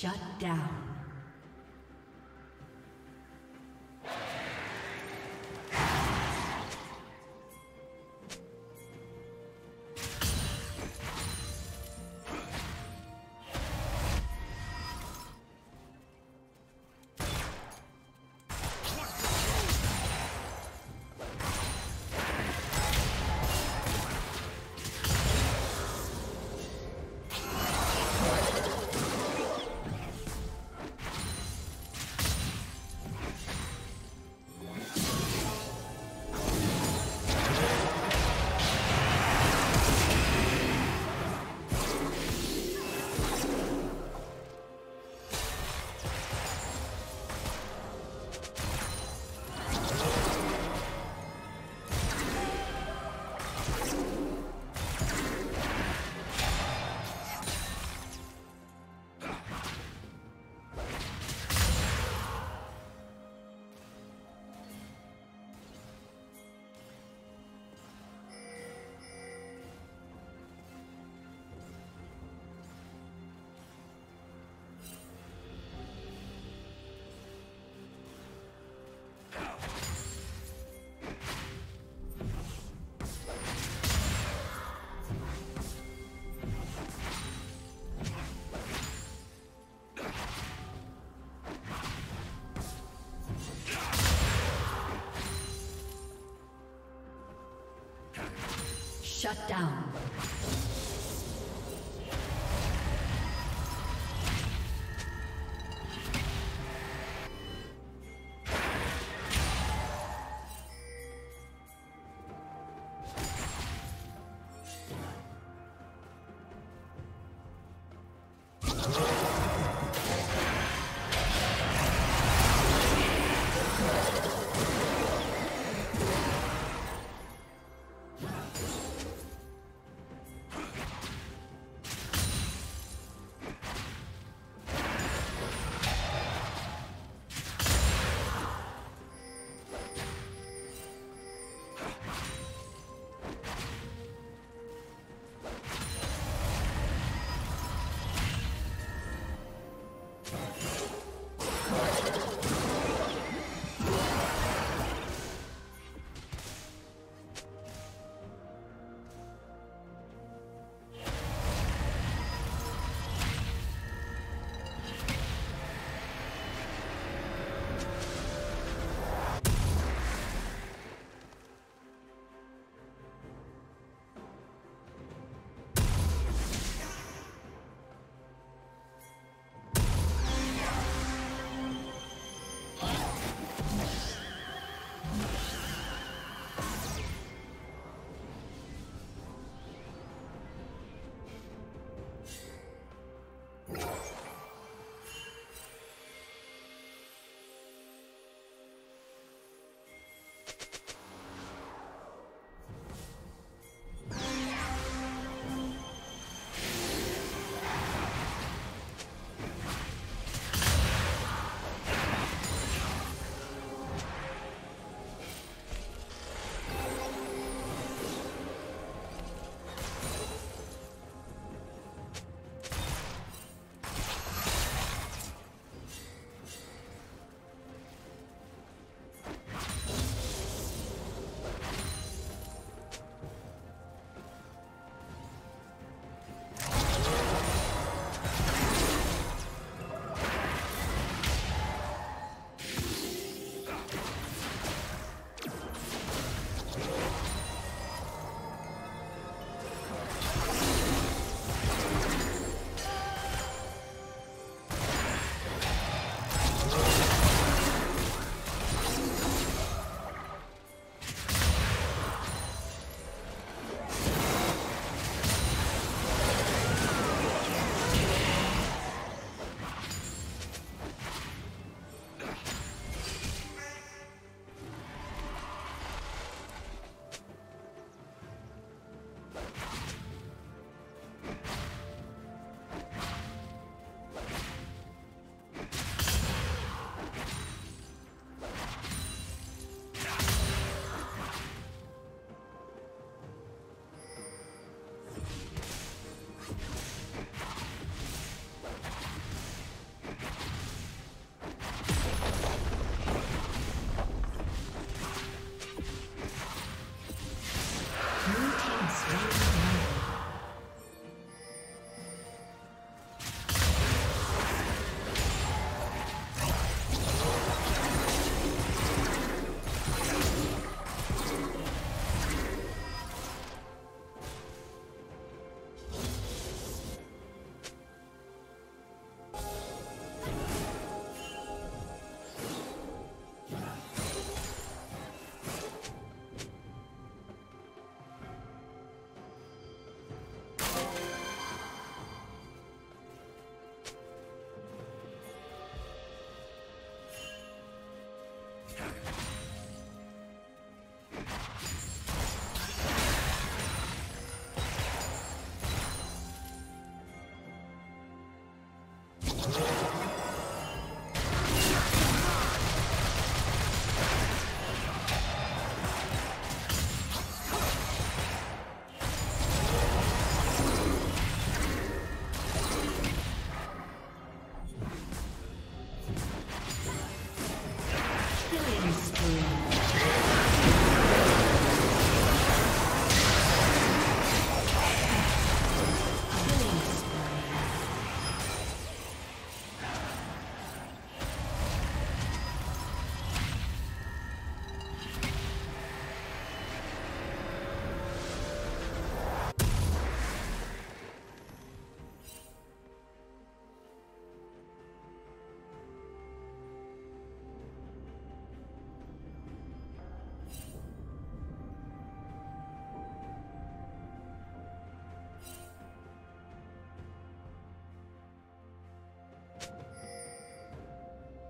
Shut down. Shut down.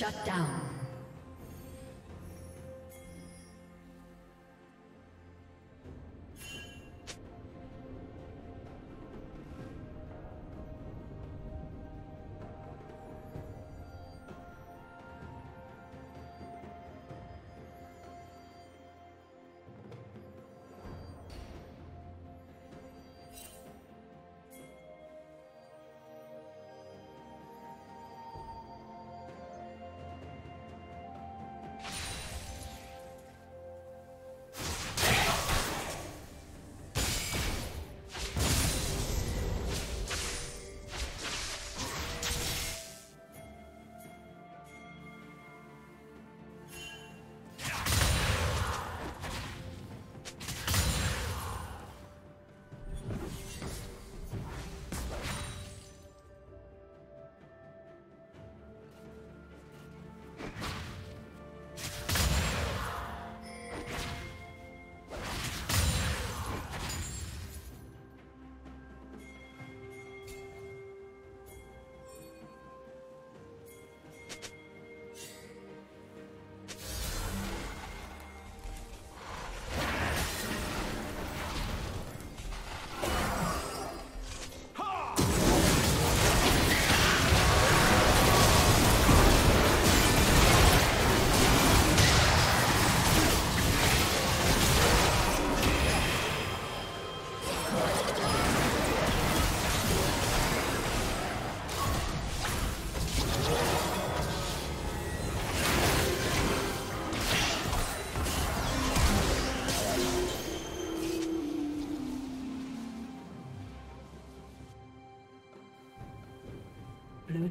Shut down.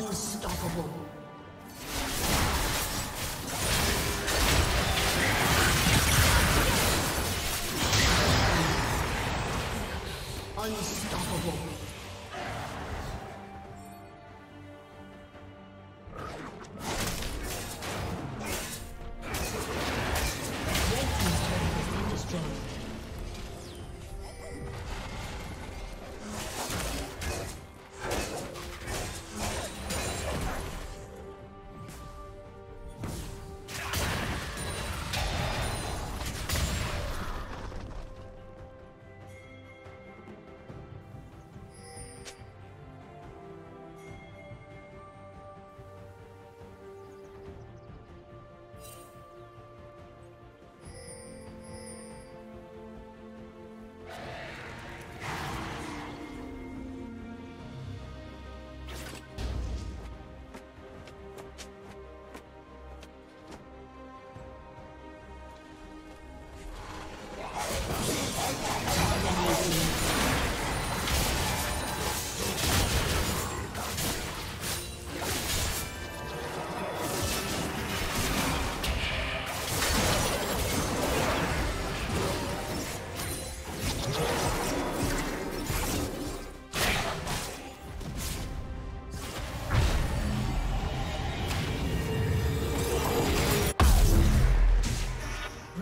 Unstoppable.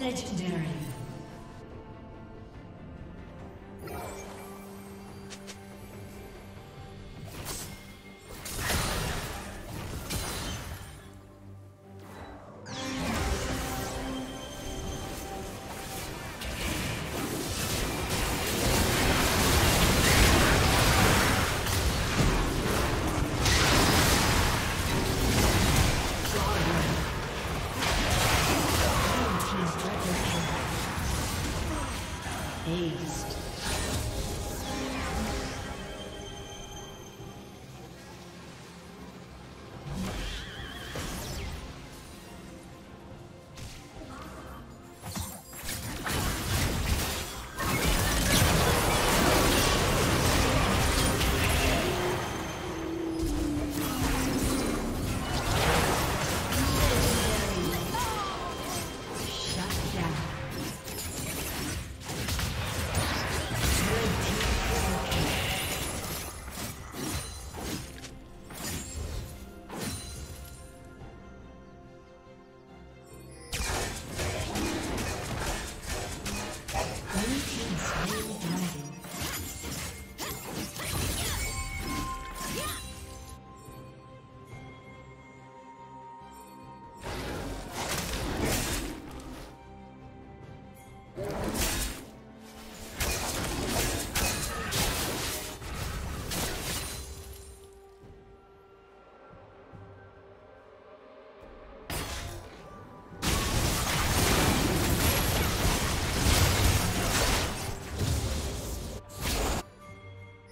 Legendary.